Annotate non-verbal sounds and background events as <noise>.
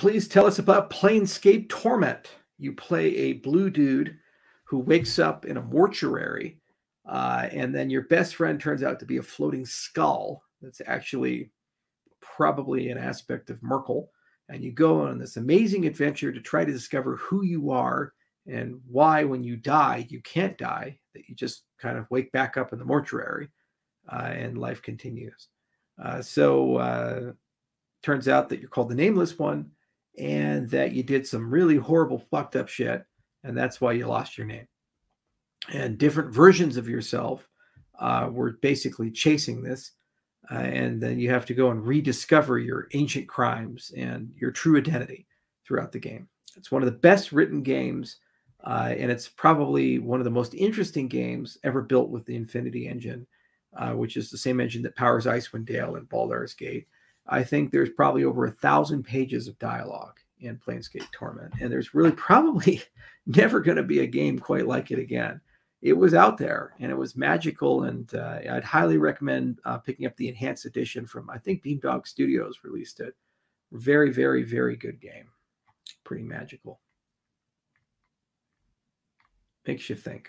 please tell us about Planescape Torment. You play a blue dude who wakes up in a mortuary, uh, and then your best friend turns out to be a floating skull that's actually probably an aspect of Myrkul. And you go on this amazing adventure to try to discover who you are and why, when you die, you can't die, that you just kind of wake back up in the mortuary uh, and life continues. Uh, so, uh, turns out that you're called the Nameless One and that you did some really horrible, fucked up shit. And that's why you lost your name. And different versions of yourself uh, were basically chasing this. Uh, and then you have to go and rediscover your ancient crimes and your true identity throughout the game. It's one of the best written games, uh, and it's probably one of the most interesting games ever built with the Infinity Engine, uh, which is the same engine that powers Icewind Dale and Baldur's Gate. I think there's probably over a thousand pages of dialogue in Planescape Torment, and there's really <laughs> probably never going to be a game quite like it again. It was out there and it was magical, and uh, I'd highly recommend uh, picking up the enhanced edition from I think Beamdog Studios released it. Very, very, very good game. Pretty magical. Makes you think.